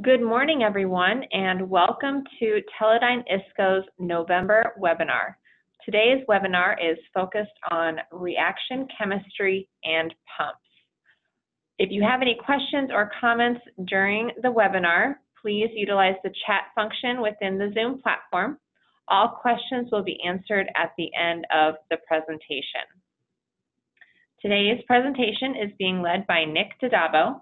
Good morning, everyone, and welcome to Teledyne ISCO's November webinar. Today's webinar is focused on reaction chemistry and pumps. If you have any questions or comments during the webinar, please utilize the chat function within the Zoom platform. All questions will be answered at the end of the presentation. Today's presentation is being led by Nick Daddabbo,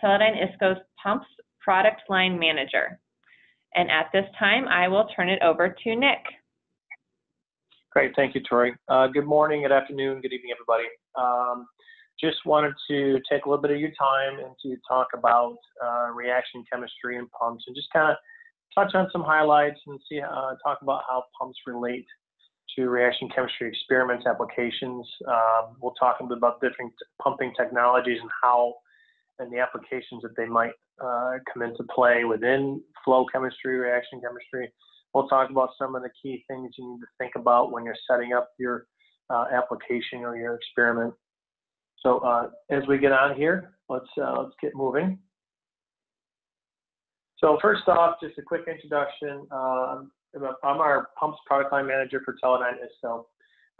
Teledyne ISCO's Pumps Product Line Manager. And at this time, I will turn it over to Nick. Great, thank you, Tori. Uh, good morning, good afternoon, good evening, everybody. Um, just wanted to take a little bit of your time and to talk about uh, reaction chemistry and pumps and just kind of touch on some highlights and see uh, talk about how pumps relate to reaction chemistry experiments applications. Um, we'll talk a bit about different pumping technologies and how and the applications that they might uh, come into play within flow chemistry, reaction chemistry. We'll talk about some of the key things you need to think about when you're setting up your uh, application or your experiment. So uh, as we get on here, let's uh, let's get moving. So first off, just a quick introduction. Um, I'm our pumps product line manager for Teledyne ISCO.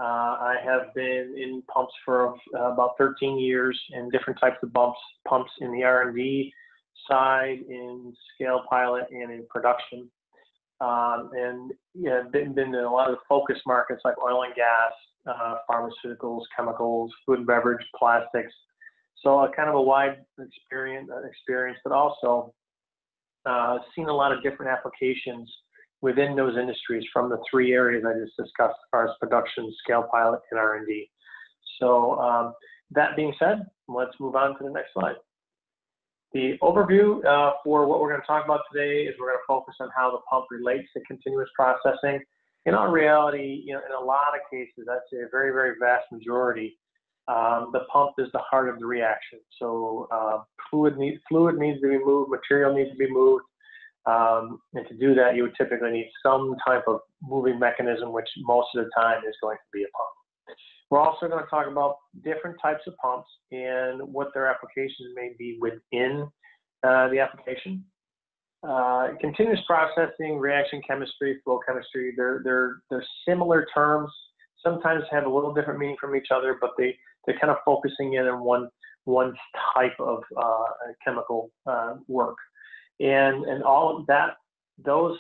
Uh, I have been in pumps for uh, about 13 years in different types of pumps, pumps in the R&D side, in scale pilot, and in production. Um, and yeah, been, been in a lot of the focus markets like oil and gas, uh, pharmaceuticals, chemicals, food and beverage, plastics. So a kind of a wide experience, uh, experience, but also uh, seen a lot of different applications within those industries from the three areas I just discussed: as production, scale pilot, and R&D. So um, that being said, let's move on to the next slide. The overview uh, for what we're going to talk about today is we're going to focus on how the pump relates to continuous processing. In all reality, you know, in a lot of cases, I'd say a very, very vast majority, um, the pump is the heart of the reaction. So uh, fluid, need, fluid needs to be moved, material needs to be moved, um, and to do that, you would typically need some type of moving mechanism, which most of the time is going to be a pump. We're also going to talk about different types of pumps and what their applications may be within uh, the application. Uh, continuous processing, reaction chemistry, flow chemistry, they're, they're, they're similar terms, sometimes have a little different meaning from each other, but they, they're kind of focusing in on one, one type of uh, chemical uh, work. And, and all of that, those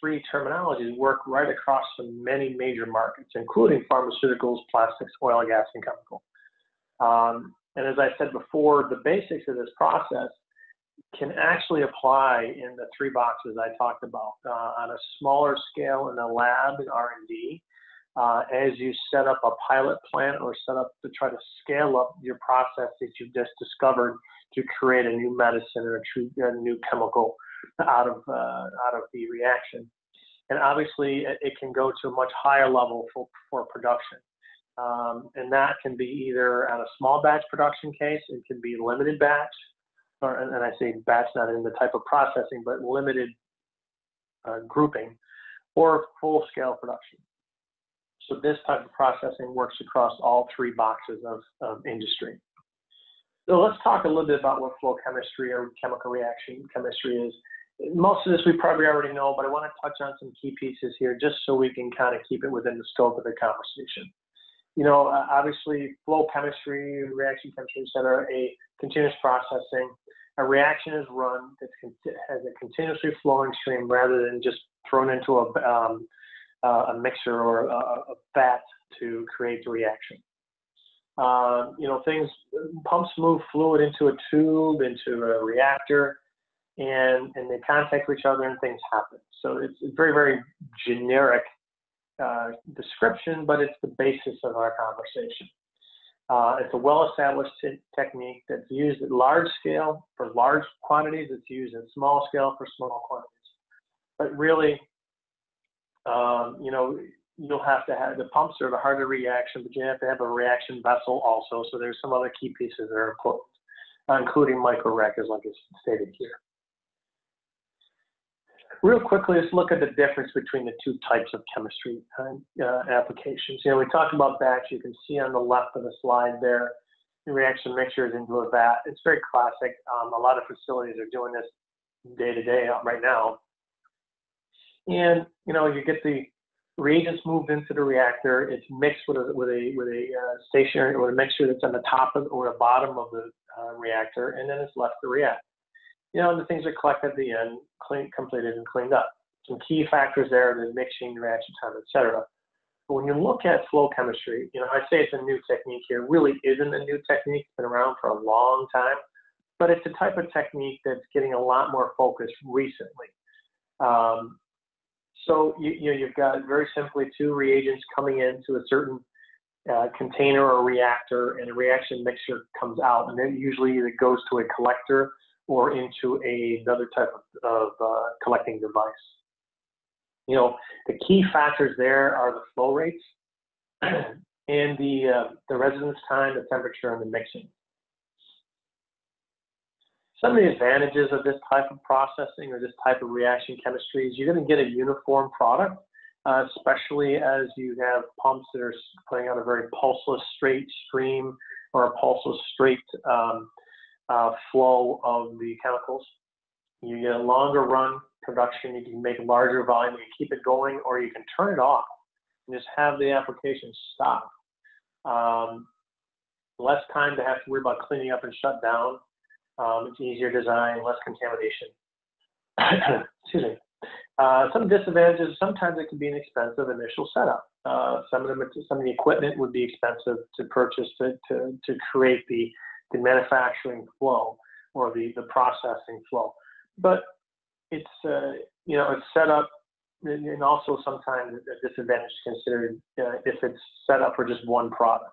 three terminologies work right across many major markets, including pharmaceuticals, plastics, oil and gas, and chemical. Um, and as I said before, the basics of this process can actually apply in the three boxes I talked about uh, on a smaller scale in the lab in R&D, uh, as you set up a pilot plant or set up to try to scale up your process that you've just discovered to create a new medicine or a, a new chemical out of uh, out of the reaction. And obviously, it, it, can go to a much higher level for, for production. Um, and that can be either at a small batch production case, it can be limited batch, or, and I say batch not in the type of processing, but limited uh, grouping, or full scale production. So this type of processing works across all three boxes of, of industry. So let's talk a little bit about what flow chemistry or chemical reaction chemistry is. Most of this we probably already know, but I want to touch on some key pieces here just so we can kind of keep it within the scope of the conversation. You know, uh, obviously flow chemistry, and reaction chemistry, et cetera, a continuous processing. A reaction is run that has a continuously flowing stream rather than just thrown into a, um, a mixer or a, a vat to create the reaction. Uh, you know, things, pumps move fluid into a tube, into a reactor, and, and they contact each other and things happen. So it's a very, very generic uh, description, but it's the basis of our conversation. Uh, it's a well-established technique that's used at large scale for large quantities. It's used at small scale for small quantities. But really, um, you know, you'll have to have the pumps are the harder reaction, but you have to have a reaction vessel also. So there's some other key pieces that are important, uh, including microreactors, like it's stated here. Real quickly, let's look at the difference between the two types of chemistry uh, applications. You know, we talked about batch. You can see on the left of the slide there, the reaction mixtures into a vat. It's very classic. Um, a lot of facilities are doing this day to day right now. And you know, you get the reagents moved into the reactor. It's mixed with a with a with a uh, stationary or a mixture that's on the top of or the bottom of the uh, reactor, and then it's left to react. You know, and the things are collected at the end, clean, completed, and cleaned up. Some key factors there: the mixing, reaction time, etc. But when you look at flow chemistry, you know, I say it's a new technique here. really isn't a new technique. It's been around for a long time, but it's a type of technique that's getting a lot more focus recently. Um, so you, you know, you've got very simply two reagents coming into a certain uh, container or reactor, and a reaction mixture comes out, and then usually it goes to a collector or into a, another type of, of uh, collecting device. You know, the key factors there are the flow rates and the uh, the residence time, the temperature, and the mixing. Some of the advantages of this type of processing or this type of reaction chemistry is you're going to get a uniform product, uh, especially as you have pumps that are putting out a very pulseless straight stream or a pulseless straight um, uh, flow of the chemicals. You get a longer run production, you can make larger volume, you can keep it going, or you can turn it off and just have the application stop. Um, less time to have to worry about cleaning up and shut down. Um, it's easier design, less contamination. Excuse me. Uh, some disadvantages, sometimes it can be an expensive initial setup. Uh, some, of the, some of the equipment would be expensive to purchase to, to, to create the, the manufacturing flow or the, the processing flow. But it's, uh, you know, it's set up and also sometimes a disadvantage considered uh, if it's set up for just one product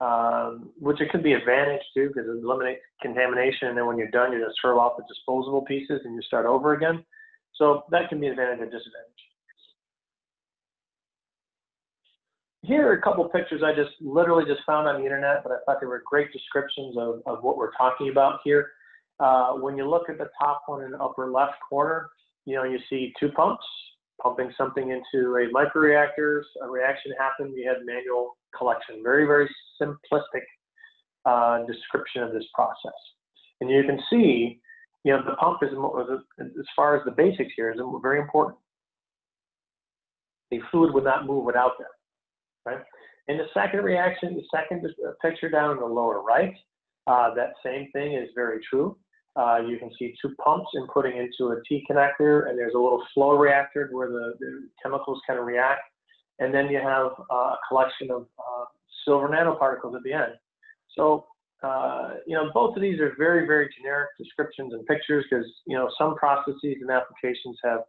um, which it could be advantage too because it eliminates contamination. And then when you're done, you just throw out the disposable pieces and you start over again. So that can be advantage and disadvantage. Here are a couple pictures I just literally just found on the internet, but I thought they were great descriptions of, of what we're talking about here. Uh, when you look at the top one in the upper left corner, you know, you see two pumps pumping something into a microreactor. A reaction happened. You had manual collection. Very, very simplistic uh, description of this process. And you can see, you know, the pump is, as far as the basics here, is very important. The fluid would not move without them, right? In the second reaction, the second uh, picture down in the lower right, uh, that same thing is very true. Uh, you can see two pumps inputting into a T connector, and there's a little flow reactor where the, the chemicals kind of react. And then you have uh, a collection of uh, silver nanoparticles at the end. So, uh, you know, both of these are very, very generic descriptions and pictures because, you know, some processes and applications have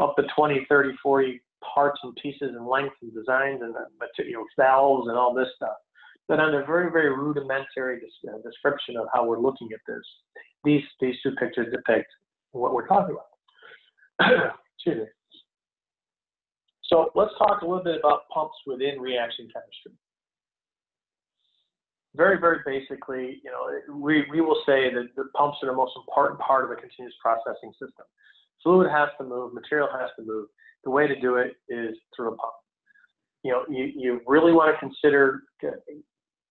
up to 20, 30, 40 parts and pieces and lengths and designs and, know, valves and all this stuff. But on a very, very rudimentary description of how we're looking at this, these, these two pictures depict what we're talking about. Excuse me. So let's talk a little bit about pumps within reaction chemistry. Very, very basically, you know, we, we will say that the pumps are the most important part of a continuous processing system. Fluid has to move, material has to move. The way to do it is through a pump. You know, you, you really want to consider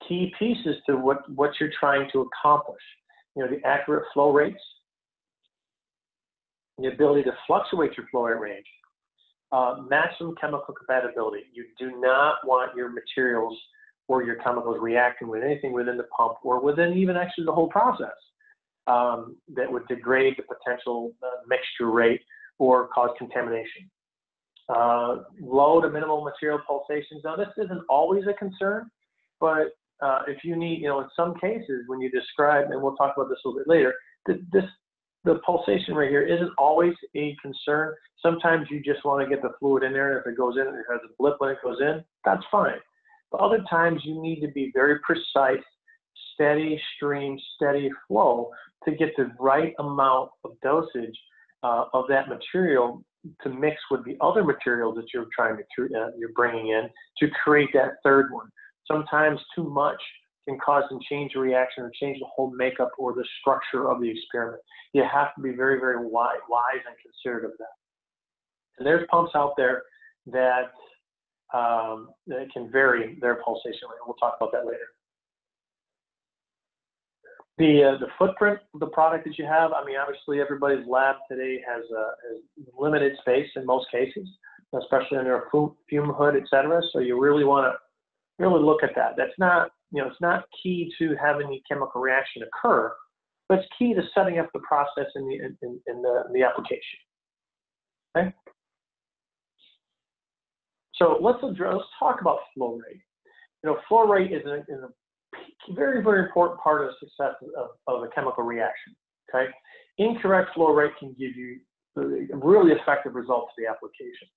key pieces to what, what you're trying to accomplish. You know, the accurate flow rates, the ability to fluctuate your flow rate range, uh, maximum chemical compatibility. You do not want your materials or your chemicals reacting with anything within the pump or within even actually the whole process um, that would degrade the potential uh, mixture rate or cause contamination. Uh, low to minimal material pulsations. Now, this isn't always a concern, but uh, if you need, you know, in some cases when you describe, and we'll talk about this a little bit later, this the pulsation right here isn't always a concern. Sometimes you just want to get the fluid in there. If it goes in, and it has a blip when it goes in, that's fine. But other times you need to be very precise, steady stream, steady flow to get the right amount of dosage uh, of that material to mix with the other materials that you're trying to uh, you're bringing in to create that third one. Sometimes too much can cause and change the reaction or change the whole makeup or the structure of the experiment. You have to be very, very wise, wise and considerate of that. And there's pumps out there that, um, that can vary their pulsation rate. We'll talk about that later. The, uh, the footprint of the product that you have, I mean, obviously everybody's lab today has, uh, has limited space in most cases, especially under a fume hood, et cetera. So you really want to really look at that. That's not, you know, it's not key to having the chemical reaction occur, but it's key to setting up the process in the, in, in the, in the application. Okay. So let's address, let's talk about flow rate. You know, flow rate is a, is a very, very important part of the success of, of a chemical reaction. Okay, incorrect flow rate can give you really effective results to the application.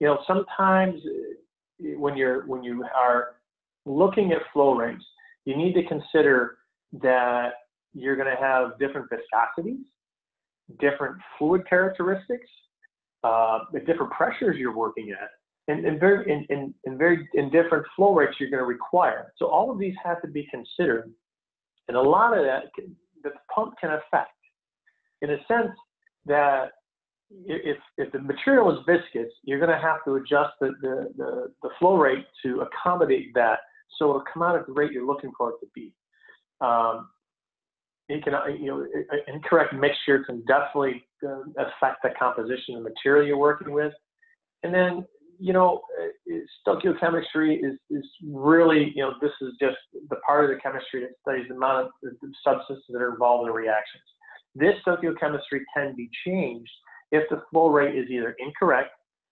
You know, sometimes eh, when you're when you are looking at flow rates, you need to consider that you're going to have different viscosities, different fluid characteristics, uh, the different pressures you're working at, and, and very in, very in different flow rates you're going to require. So all of these have to be considered, and a lot of that can, the pump can affect, in a sense that if if the material is viscous, you're going to have to adjust the, the, the, the flow rate to accommodate that, so it'll come out at the rate you're looking for it to be. Um, it can, you know, incorrect mixture can definitely uh, affect the composition of the material you're working with. And then you know, uh, stoichiochemistry is, is really, you know, this is just the part of the chemistry that studies the amount of the substances that are involved in the reactions. This stoichiochemistry can be changed if the flow rate is either incorrect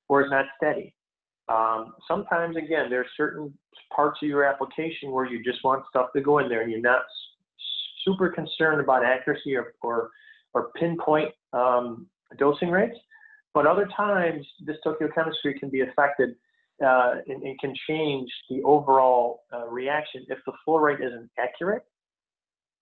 or is not steady. Um, sometimes, again, there are certain parts of your application where you just want stuff to go in there and you're not super concerned about accuracy or, or, or pinpoint um, dosing rates. But other times, this stoichiochemistry can be affected uh, and, and, can change the overall uh, reaction if the flow rate isn't accurate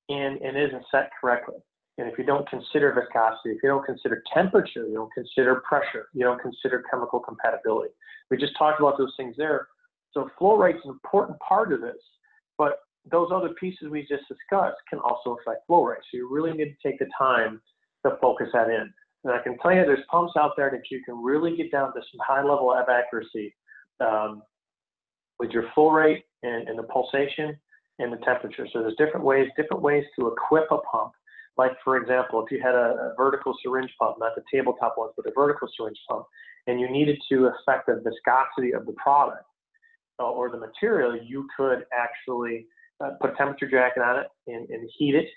and, and isn't set correctly. And if you don't consider viscosity, if you don't consider temperature, you don't consider pressure, you don't consider chemical compatibility. We just talked about those things there. So flow rate is an important part of this, but those other pieces we just discussed can also affect flow rate. So you really need to take the time to focus that in. And I can tell you there's pumps out there that you can really get down to some high level of accuracy um, with your flow rate and, and, the pulsation and the temperature. So there's different ways, different ways to equip a pump. Like for example, if you had a, a vertical syringe pump, not the tabletop ones, but a vertical syringe pump, and you needed to affect the viscosity of the product uh, or the material, you could actually uh, put a temperature jacket on it and, and heat it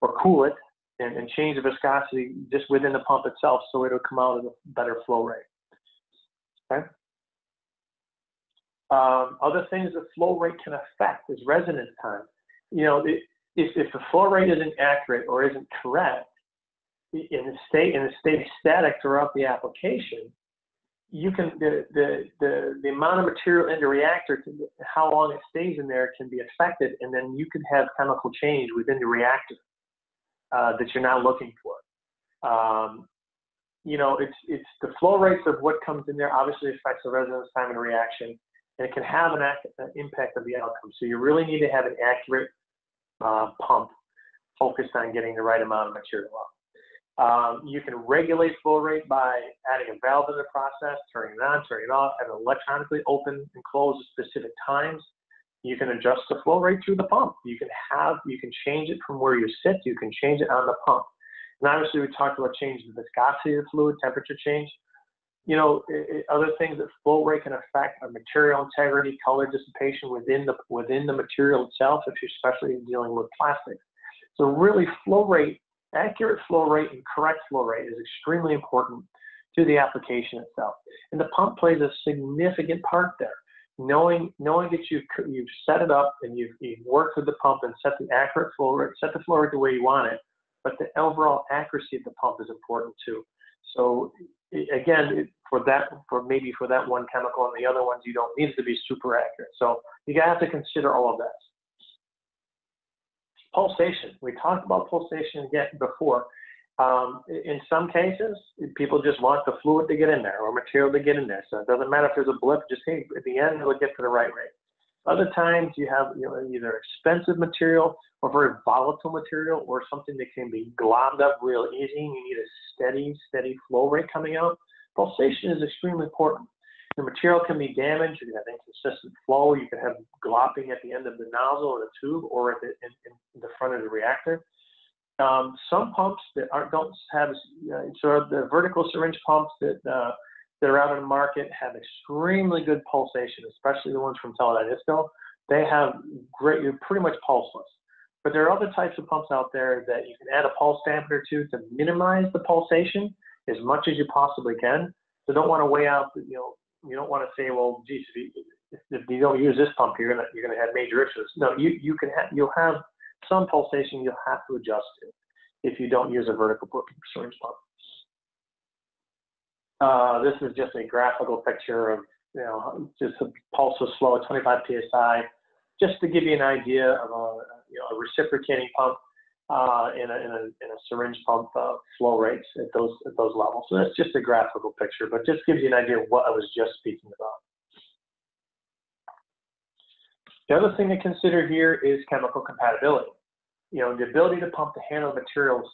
or cool it and, and change the viscosity just within the pump itself so it'll come out at a better flow rate. Okay. Um, other things that flow rate can affect is residence time. You know, it, if, if the flow rate isn't accurate or isn't correct, in the state in the state static throughout the application, you can the, the the the amount of material in the reactor, how long it stays in there, can be affected, and then you can have chemical change within the reactor uh, that you're not looking for. Um, you know, it's it's the flow rates of what comes in there obviously affects the residence time and reaction, and it can have an, an impact on the outcome. So you really need to have an accurate uh, pump focused on getting the right amount of material out. Um, you can regulate flow rate by adding a valve in the process, turning it on, turning it off, and electronically open and close at specific times. You can adjust the flow rate through the pump. You can have, you can change it from where you sit. You can change it on the pump. And obviously, we talked about changing the viscosity of the fluid, temperature change. You know, it, other things that flow rate can affect are material integrity, color dissipation within the within the material itself, if you're especially dealing with plastics. So really, flow rate, accurate flow rate, and correct flow rate is extremely important to the application itself. And the pump plays a significant part there knowing knowing that you've you've set it up and you've, you've worked with the pump and set the accurate flow rate, set the flow rate the way you want it, but the overall accuracy of the pump is important too. So again, for that for maybe for that one chemical and the other ones you don't need to be super accurate. So you have to consider all of that. Pulsation. We talked about pulsation again before. Um, in some cases, people just want the fluid to get in there or material to get in there. So it doesn't matter if there's a blip, just hey, at the end, it'll get to the right rate. Other times you have you know, either expensive material or very volatile material or something that can be globbed up real easy and you need a steady, steady flow rate coming out. Pulsation is extremely important. The material can be damaged, you can have inconsistent flow, you can have glopping at the end of the nozzle or the tube or at the, in, in the front of the reactor Um, some pumps that aren't, don't have uh, sort of the vertical syringe pumps that uh, that are out in the market have extremely good pulsation, especially the ones from Teledyne. They have great, you're pretty much pulseless. But there are other types of pumps out there that you can add a pulse dampener to to minimize the pulsation as much as you possibly can. So don't want to weigh out, you know, you don't want to say, well, geez, if you, if you don't use this pump, you're gonna you're gonna have major issues. No, you you can have you'll have some pulsation you'll have to adjust to if you don't use a vertical syringe pump. Uh, this is just a graphical picture of you know just a pulseless flow at 25 psi, just to give you an idea of a you know a reciprocating pump uh, in, a, in, a, in a syringe pump uh, flow rates at those at those levels. So that's just a graphical picture, but just gives you an idea of what I was just speaking about. The other thing to consider here is chemical compatibility. You know, the ability to pump to handle materials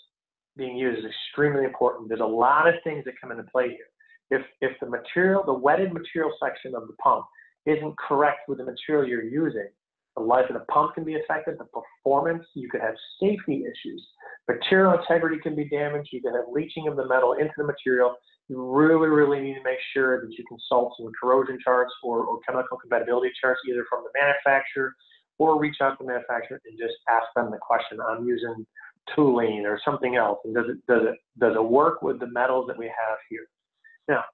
being used is extremely important. There's a lot of things that come into play here. If, if the material, the wetted material section of the pump isn't correct with the material you're using, the life of the pump can be affected, the performance, you could have safety issues. Material integrity can be damaged, you could have leaching of the metal into the material. You really, really need to make sure that you consult some corrosion charts or, or chemical compatibility charts, either from the manufacturer or reach out to the manufacturer and just ask them the question, I'm using toluene or something else, and does it, does it, does it work with the metals that we have here? Now,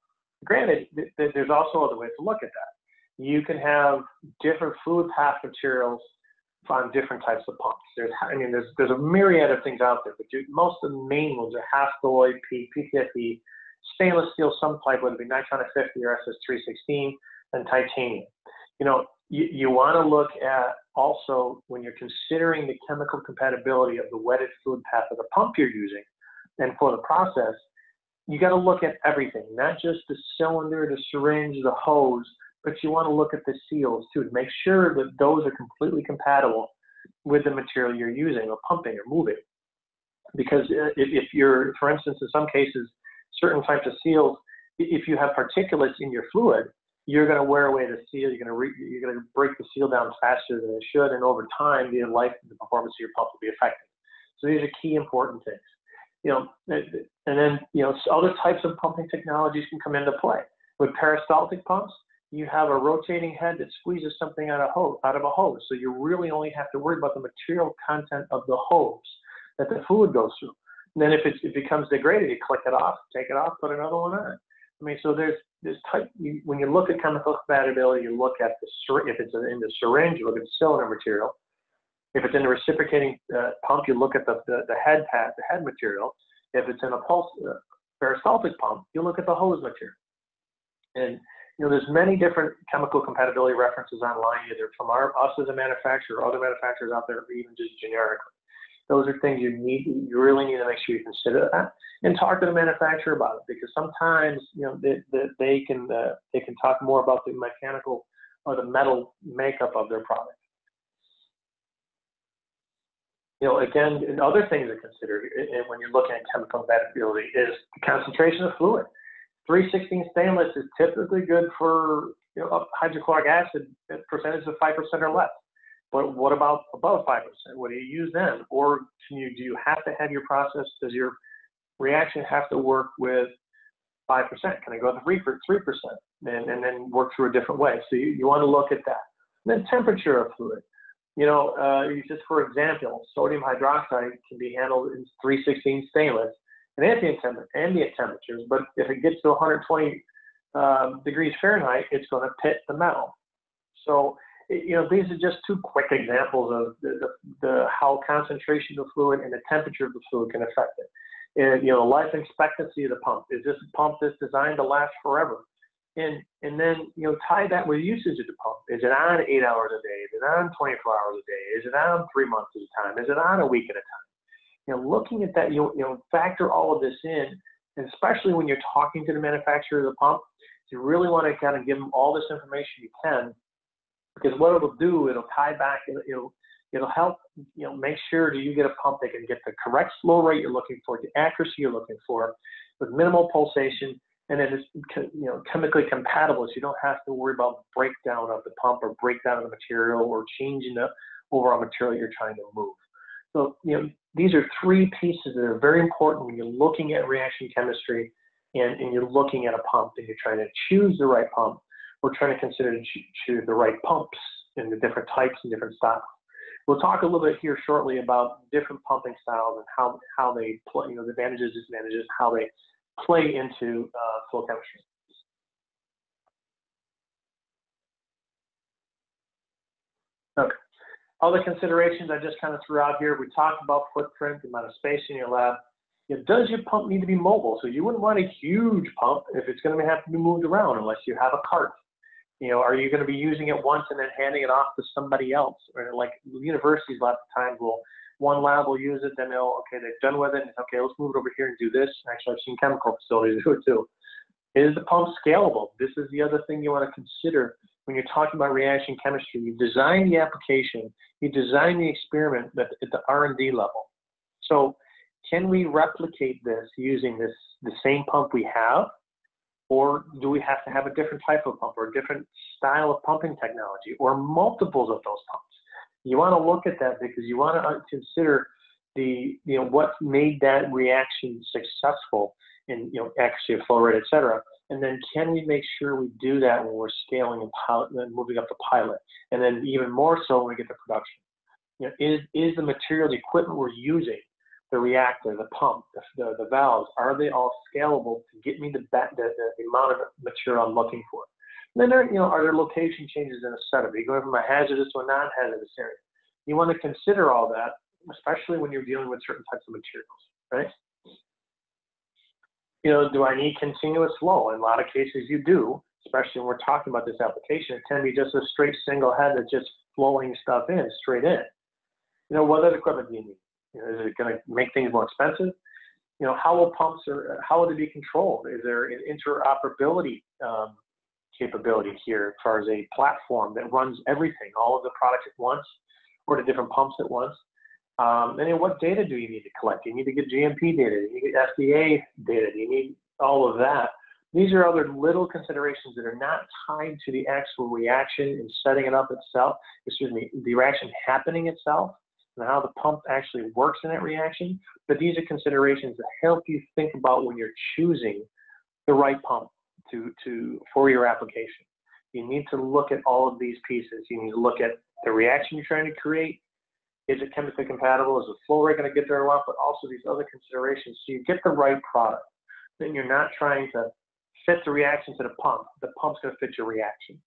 granted, th th there's also other ways to look at that you can have different fluid path materials on different types of pumps. There's, I mean, there's, there's a myriad of things out there, but you, most of the main ones are Hastelloy, P, PTFE, stainless steel, some type, whether it be Nitronic 50 or SS316, and titanium. You know, you, you want to look at also when you're considering the chemical compatibility of the wetted fluid path of the pump you're using, and for the process, you got to look at everything, not just the cylinder, the syringe, the hose, but you want to look at the seals too to make sure that those are completely compatible with the material you're using or pumping or moving. Because uh, if, you're, for instance, in some cases, certain types of seals, if you have particulates in your fluid, you're going to wear away the seal. You're going to you're going to break the seal down faster than it should, and over time, the life and the performance of your pump will be affected. So these are key important things. You know, and then you know other types of pumping technologies can come into play. With peristaltic pumps, you have a rotating head that squeezes something out of, hose, out of a hose. So you really only have to worry about the material content of the hose that the fluid goes through. And then if it, it becomes degraded, you click it off, take it off, put another one on. I mean, so there's this type. You, when you look at chemical compatibility, you look at the if it's in the syringe, you look at the cylinder material. If it's in the reciprocating uh, pump, you look at the, the, the head pad, the head material. If it's in a pulse uh, peristaltic pump, you look at the hose material. And you know, there's many different chemical compatibility references online, either from our, us as a manufacturer or other manufacturers out there, or even just generically. Those are things you need, you really need to make sure you consider that and talk to the manufacturer about it because sometimes, you know, they, they, they can, uh, they can talk more about the mechanical or the metal makeup of their product. You know, again, and other things to consider when you're looking at chemical compatibility is the concentration of fluid. 316 stainless is typically good for you know, hydrochloric acid at percentage of 5% or less. But what about above 5%? What do you use then? Or can you, do you have to have your process, does your reaction have to work with 5%? Can I go to 3%, 3% and, and then work through a different way? So you, you want to look at that. And then temperature of fluid. You know, uh, just for example, sodium hydroxide can be handled in 316 stainless and ambient, temp- ambient temperatures, but if it gets to 120 um, degrees Fahrenheit, it's going to pit the metal. So, you know, these are just two quick examples of the, the, the, how concentration of the fluid and the temperature of the fluid can affect it. And, you know, the life expectancy of the pump. Is this pump that's designed to last forever? And, and then, you know, tie that with usage of the pump. Is it on eight hours a day? Is it on 24 hours a day? Is it on three months at a time? Is it on a week at a time? you know, looking at that, you, you know, factor all of this in, and especially when you're talking to the manufacturer of the pump, you really want to kind of give them all this information you can, because what it'll do, it'll tie back, it'll, it'll, it'll help, you know, make sure that you get a pump that can get the correct flow rate you're looking for, the accuracy you're looking for, with minimal pulsation, and then it's you know chemically compatible, so you don't have to worry about breakdown of the pump or breakdown of the material or changing the overall material you're trying to move. So, you know, these are three pieces that are very important when you're looking at reaction chemistry and, and you're looking at a pump and you're trying to choose the right pump. We're trying to consider to choose the right pumps and the different types and different styles. We'll talk a little bit here shortly about different pumping styles and how, how they play, you know, the advantages, disadvantages, how they play into uh, flow chemistry. Okay. Other considerations I just kind of threw out here. We talked about footprint, the amount of space in your lab. You know, does your pump need to be mobile? So you wouldn't want a huge pump if it's going to have to be moved around unless you have a cart. You know, are you going to be using it once and then handing it off to somebody else? Or like universities, a lot of times will one lab will use it, then they'll okay, they've done with it, and okay, let's move it over here and do this. Actually, I've seen chemical facilities do it too. Is the pump scalable? This is the other thing you want to consider when you're talking about reaction chemistry, you design the application, you design the experiment at, at the R&D level. So can we replicate this using this the same pump we have? Or do we have to have a different type of pump or a different style of pumping technology or multiples of those pumps? You want to look at that because you want to uh, consider the, you know, what made that reaction successful in, you know, accuracy flow rate, et cetera. And then can we make sure we do that when we're scaling and, pilot, and moving up the pilot? And then even more so when we get to production. You know, is, is the material, the equipment we're using, the reactor, the pump, the, the, the valves, are they all scalable to get me the, the, the, the amount of material I'm looking for? And then there, you know, are there location changes in a setup? Are you going from a hazardous to a non-hazardous area? You want to consider all that, especially when you're dealing with certain types of materials, right? you know, do I need continuous flow? In a lot of cases, you do, especially when we're talking about this application. It can be just a straight single head that's just flowing stuff in, straight in. You know, what other equipment do you need? You know, is it going to make things more expensive? You know, how will pumps or how will they be controlled? Is there an interoperability um, capability here as far as a platform that runs everything, all of the products at once, or the different pumps at once? Um, and then what data do you need to collect? You need to get GMP data? You need FDA data? You need all of that? These are other little considerations that are not tied to the actual reaction and setting it up itself, excuse me, the reaction happening itself and how the pump actually works in that reaction. But these are considerations that help you think about when you're choosing the right pump to, to, for your application. You need to look at all of these pieces. You need to look at the reaction you're trying to create, is it chemically compatible? Is the flow rate going to get there or what? But also these other considerations. So you get the right product. Then you're not trying to fit the reaction to the pump. The pump's going to fit your reaction.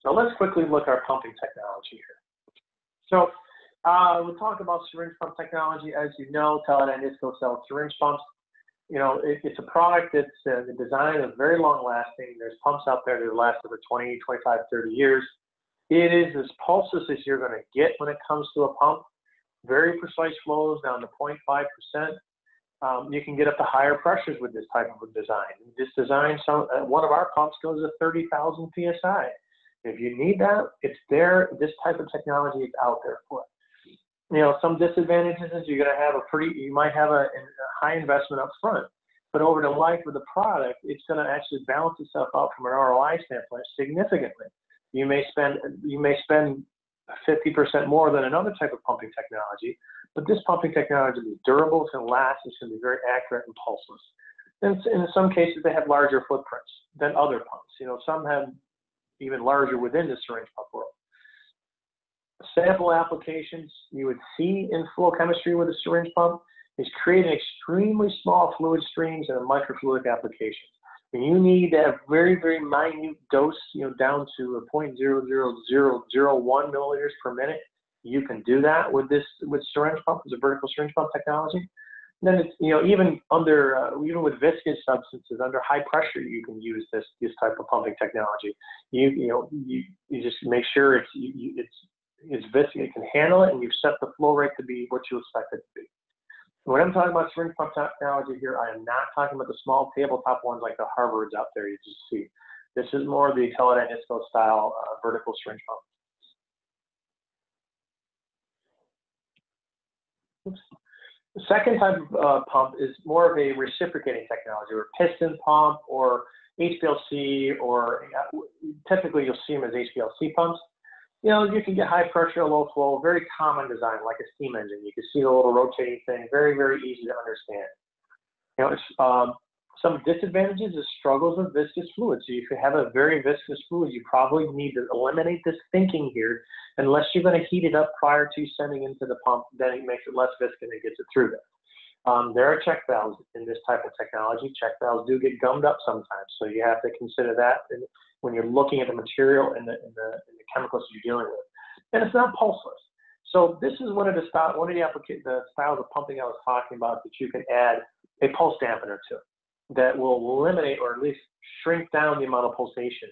So let's quickly look at our pumping technology here. So uh, we'll talk about syringe pump technology. As you know, Teledyne ISCO sells syringe pumps. You know, it, it's a product that's uh, the design is very long lasting. There's pumps out there that last over 20, 25, 30 years. It is as pulseless as you're going to get when it comes to a pump. Very precise flows down to 0.5%. Um, you can get up to higher pressures with this type of a design. This design, some, uh, one of our pumps goes to 30,000 psi. If you need that, it's there. This type of technology is out there for it. You know, some disadvantages is you're going to have a pretty, you might have a, a high investment up front, but over the life of the product, it's going to actually balance itself out from an ROI standpoint significantly. You may spend you may spend 50% more than another type of pumping technology, but this pumping technology is durable, it's going to last, it's going to be very accurate and pulseless. And in some cases, they have larger footprints than other pumps. You know, some have even larger within the syringe pump world. Sample applications you would see in flow chemistry with a syringe pump is creating extremely small fluid streams in a microfluidic application. When you need a very, very minute dose, you know, down to a 0.00001 milliliters per minute, you can do that with this with syringe pump, it's a vertical syringe pump technology. And then it's you know even under uh, even with viscous substances under high pressure you can use this this type of pumping technology. You you know you, you just make sure it's you, it's it's viscous, it can handle it, and you've set the flow rate to be what you expect it to be. When I'm talking about syringe pump technology here, I am not talking about the small tabletop ones like the Harvards out there you just see. This is more of the Teledyne ISCO style uh, vertical syringe pump. Oops. The second type of uh, pump is more of a reciprocating technology, or piston pump, or HPLC, or uh, typically you'll see them as HPLC pumps. You know, you can get high pressure, low flow, very common design, like a steam engine. You can see the little rotating thing, very, very easy to understand. You know, it's, um, some disadvantages is struggles with viscous fluid. So if you have a very viscous fluid, you probably need to eliminate this thinking here. Unless you're going to heat it up prior to sending into the pump, then it makes it less viscous and it gets it through there. Um, there are check valves in this type of technology. Check valves do get gummed up sometimes, so you have to consider that when you're looking at the material and the, and the, and the chemicals you're dealing with. And it's not pulseless. So this is one of the style, one of the, applica- the styles of pumping I was talking about that you can add a pulse dampener to that will eliminate or at least shrink down the amount of pulsation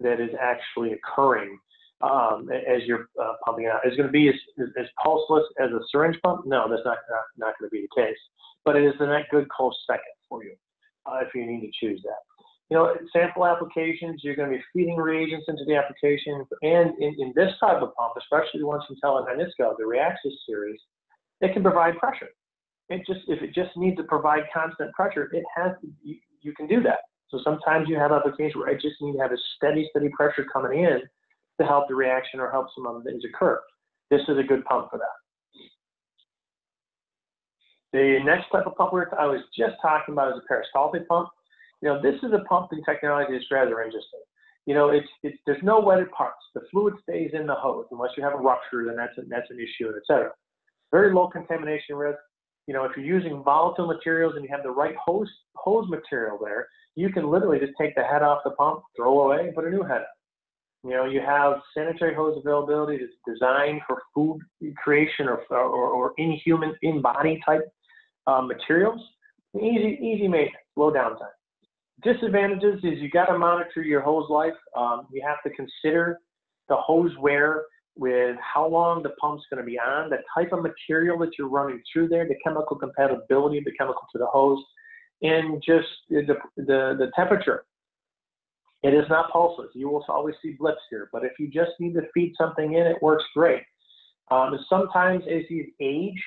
that is actually occurring um, as you're uh, pumping out. Is going to be as, as, pulseless as a syringe pump? No, that's not, not, not going to be the case. But it is a net good close second for you uh, if you need to choose that. You know, sample applications, you're going to be feeding reagents into the application. And in, in this type of pump, especially the ones from Teledyne ISCO, the Reaxus series, it can provide pressure. It just if it just needs to provide constant pressure, it has you, you can do that. So sometimes you have applications where I just need to have a steady, steady pressure coming in to help the reaction or help some other things occur. This is a good pump for that. The next type of pump I was just talking about is a peristaltic pump. You know, this is a pumping technology that's rather interesting. You know, it's, it's there's no wetted parts. The fluid stays in the hose unless you have a rupture, then that's a, that's an issue, et cetera. Very low contamination risk. You know, if you're using volatile materials and you have the right hose hose material there, you can literally just take the head off the pump, throw away, and put a new head on. You know, you have sanitary hose availability that's designed for food creation or, or, or inhuman, in-body type uh, materials. Easy, easy maintenance, low downtime. Disadvantages is you got to monitor your hose life. Um, you have to consider the hose wear with how long the pump's going to be on, the type of material that you're running through there, the chemical compatibility of the chemical to the hose, and just the, the, the temperature. It is not pulseless. You will always see blips here, but if you just need to feed something in, it works great. Um, sometimes as you age,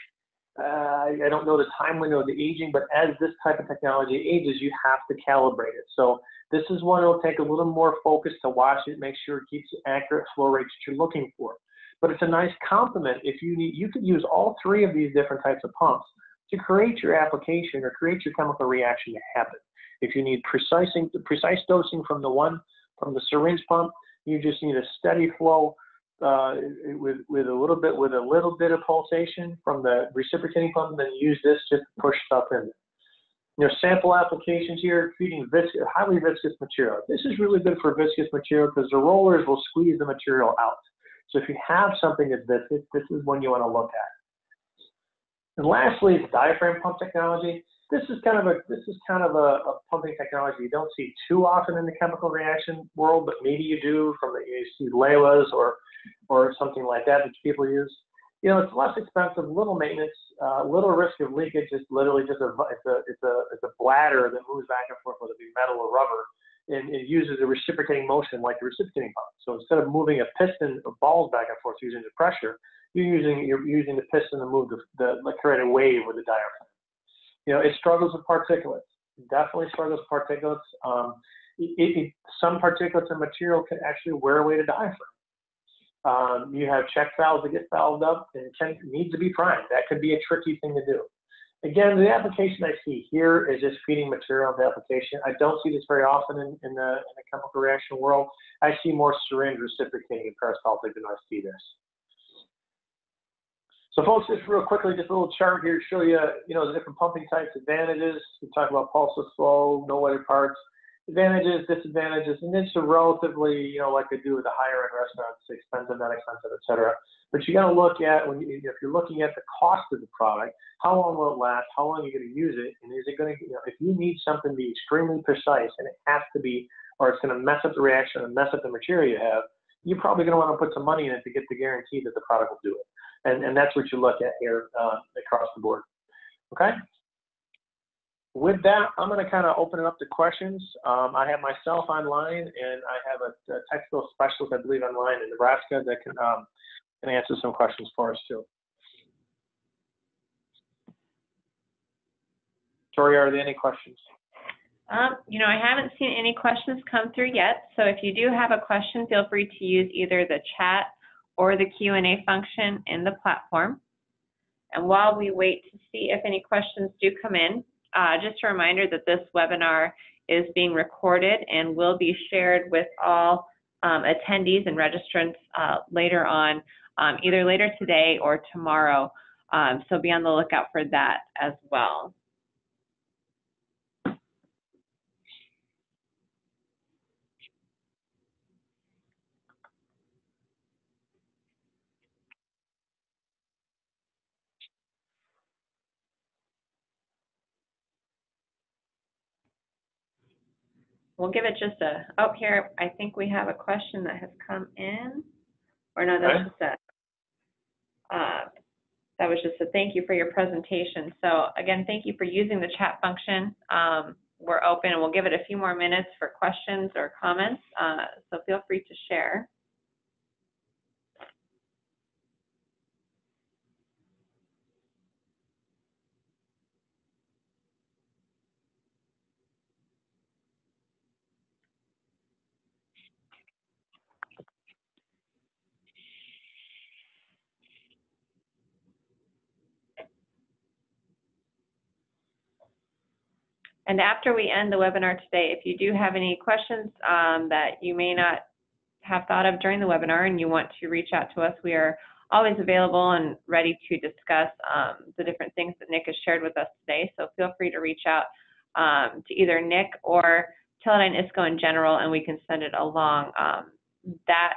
uh, I don't know the time window of the aging, but as this type of technology ages, you have to calibrate it. So this is one that'll take a little more focus to watch it, make sure it keeps the accurate flow rates that you're looking for. But it's a nice complement if you need, you could use all three of these different types of pumps to create your application or create your chemical reaction to happen. If you need precise, precise dosing from the one, from the syringe pump, you just need a steady flow uh, with, with a little bit with a little bit of pulsation from the reciprocating pump, and then use this just to push stuff in. You know, sample applications here, feeding viscous, highly viscous material. This is really good for viscous material because the rollers will squeeze the material out. So if you have something that's viscous, this is one you want to look at. And lastly, diaphragm pump technology. This is kind of a this is kind of a, a, pumping technology you don't see too often in the chemical reaction world, but maybe you do from the you see LEWAs or or something like that that people use. You know, it's less expensive, little maintenance, uh, little risk of leakage. It's literally just a it's a it's a it's a bladder that moves back and forth, whether it be metal or rubber, and it uses a reciprocating motion like the reciprocating pump. So instead of moving a piston of balls back and forth using the pressure, you're using you're using the piston to move the, the like create a wave with the diaphragm. You know, it struggles with particulates. It definitely struggles with particulates. Um, it, it, some particulates and material can actually wear away the diaphragm. Um, you have check valves that get valved up and can, needs to be primed. That could be a tricky thing to do. Again, the application I see here is just feeding material the application. I don't see this very often in, in, the, in the chemical reaction world. I see more syringe reciprocating in peristaltic than I see this. So folks, just real quickly, just a little chart here to show you, you know, the different pumping types, advantages. We talk about pulseless flow, no wetted parts advantages, disadvantages, and it's a relatively, you know, like they do with the higher end restaurants, expensive, not expensive, et cetera. But you got to look at when you, if you're looking at the cost of the product, how long will it last? How long are you going to use it? And is it going to, you know, if you need something to be extremely precise and it has to be, or it's going to mess up the reaction and mess up the material you have, you're probably going to want to put some money in it to get the guarantee that the product will do it. And, and that's what you look at here uh, across the board. Okay? With that, I'm going to kind of open it up to questions. Um, I have myself online, and I have a, a, technical specialist, I believe, online in Nebraska that can, um, can answer some questions for us too. Tori, are there any questions? Um, you know, I haven't seen any questions come through yet. So if you do have a question, feel free to use either the chat or the Q&A function in the platform. And while we wait to see if any questions do come in, uh, just a reminder that this webinar is being recorded and will be shared with all um, attendees and registrants uh, later on, um, either later today or tomorrow. Um, so be on the lookout for that as well. We'll give it just a, oh, here, I think we have a question that has come in. Or no, that's just a, uh, that was just a thank you for your presentation. So again, thank you for using the chat function. Um, we're open and we'll give it a few more minutes for questions or comments. Uh, so feel free to share. And after we end the webinar today, if you do have any questions um, that you may not have thought of during the webinar and you want to reach out to us, we are always available and ready to discuss um, the different things that Nick has shared with us today. So feel free to reach out um, to either Nick or Teledyne ISCO in general, and we can send it along. Um, that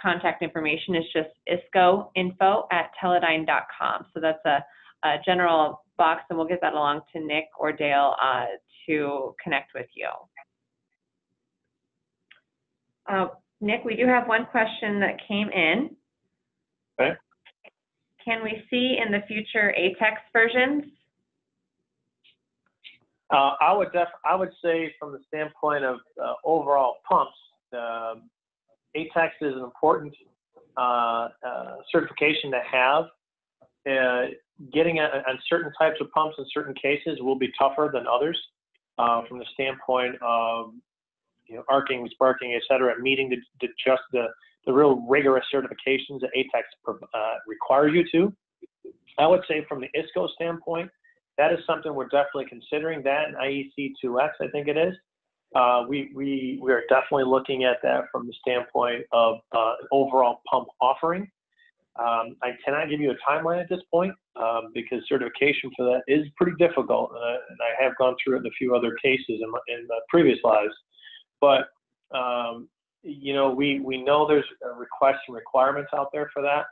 contact information is just iscoinfo at teledyne.com. So that's a, a general box, and we'll get that along to Nick or Dale uh, to connect with you. Uh, Nick, we do have one question that came in. Okay. Can we see in the future ATEX versions? Uh, I would def, I would say from the standpoint of uh, overall pumps, um ATEX is an important uh, uh, certification to have. Getting on certain types of pumps in certain cases will be tougher than others uh, from the standpoint of you know, arcing, sparking, et cetera, meeting the, the just the, the real rigorous certifications that ATEX uh, requires you to. I would say from the ISCO standpoint, that is something we're definitely considering. That and IEC 2X, I think it is. Uh, we, we, we are definitely looking at that from the standpoint of uh, overall pump offering. Um, I cannot give you a timeline at this point um, because certification for that is pretty difficult, uh, and I have gone through it in a few other cases in my, in my previous lives. But um, you know, we we know there's requests and requirements out there for that.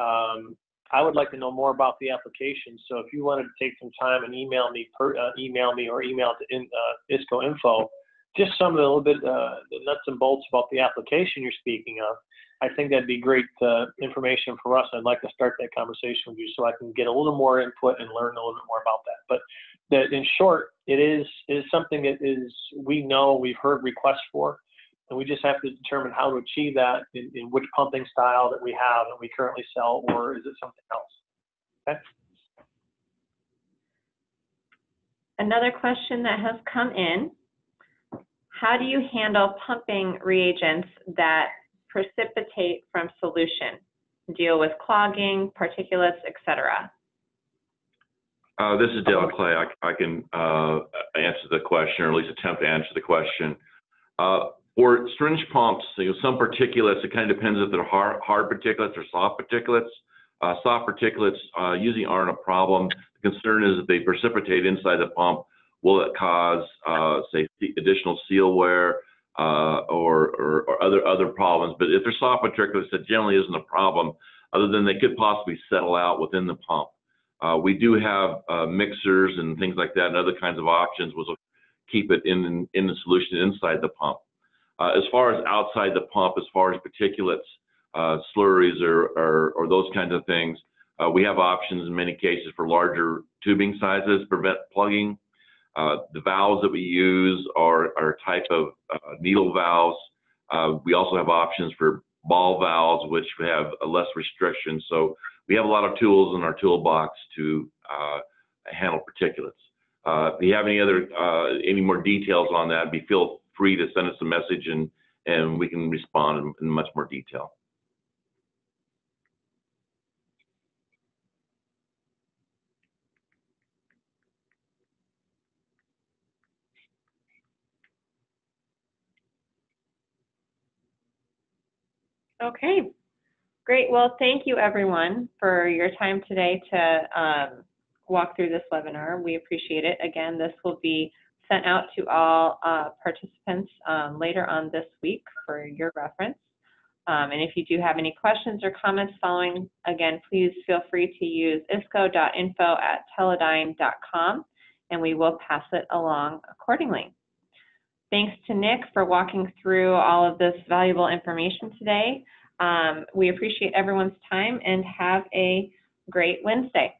Um, I would like to know more about the application. So if you wanted to take some time and email me, per, uh, email me or email to in, uh, ISCO info, just some of the little bit uh, the nuts and bolts about the application you're speaking of. I think that'd be great uh, information for us. I'd like to start that conversation with you so I can get a little more input and learn a little bit more about that. But that, in short, it is is something that is we know we've heard requests for, and we just have to determine how to achieve that in, in which pumping style that we have and we currently sell, or is it something else? Okay. Another question that has come in. How do you handle pumping reagents that precipitate from solution? Deal with clogging, particulates, etc. Uh, this is Dale Clay. I, I can uh, answer the question, or at least attempt to answer the question. Uh, for syringe pumps, you know, some particulates, it kind of depends if they're hard, hard particulates or soft particulates. Uh, soft particulates uh, usually aren't a problem. The concern is that they precipitate inside the pump, will it cause, uh, say, additional seal wear uh, or, or, or, other other problems? But if they're soft particulates, that generally isn't a problem, other than they could possibly settle out within the pump. Uh, we do have uh, mixers and things like that and other kinds of options will keep it in, in the solution inside the pump. Uh, as far as outside the pump, as far as particulates, uh, slurries or, or, or, those kinds of things, uh, we have options in many cases for larger tubing sizes, prevent plugging. Uh, the valves that we use are, are type of needle valves. we also have options for ball valves, which have less restrictions. So we have a lot of tools in our toolbox to uh, handle particulates. Uh, if you have any other uh, any more details on that, be feel free to send us a message and and we can respond in, in much more detail. Okay, great. Well, thank you everyone for your time today to um, walk through this webinar. We appreciate it. Again, this will be sent out to all uh, participants um, later on this week for your reference. Um, and if you do have any questions or comments following, again, please feel free to use isco.info at teledyne.com and we will pass it along accordingly. Thanks to Nick for walking through all of this valuable information today. Um, we appreciate everyone's time and have a great Wednesday.